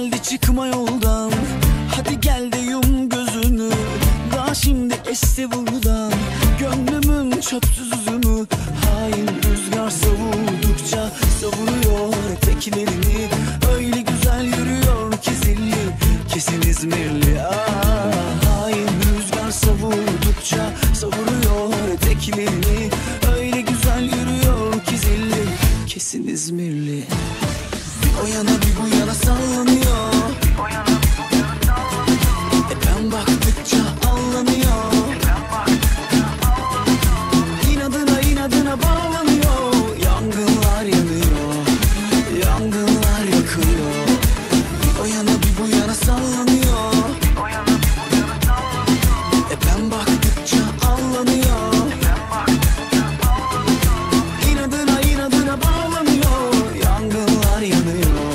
geldi çıkma yoldan. Hadi gel de yum gözünü. Daha şimdi esti buradan. Gönlümün çöpsüz üzümü Hain rüzgar savurdukça Savuruyor eteklerini Öyle güzel yürüyor ki zilli Kesin İzmirli. Ah. Hain rüzgar savurdukça Savuruyor eteklerini Öyle güzel yürüyor ki zilli Kesin İzmirli. O bir bu sallanıyor. E ben baktıkça allanıyor İnadına inadına bağlanıyor. Yangınlar yanıyor. Yangınlar yakıyor. O yana me a little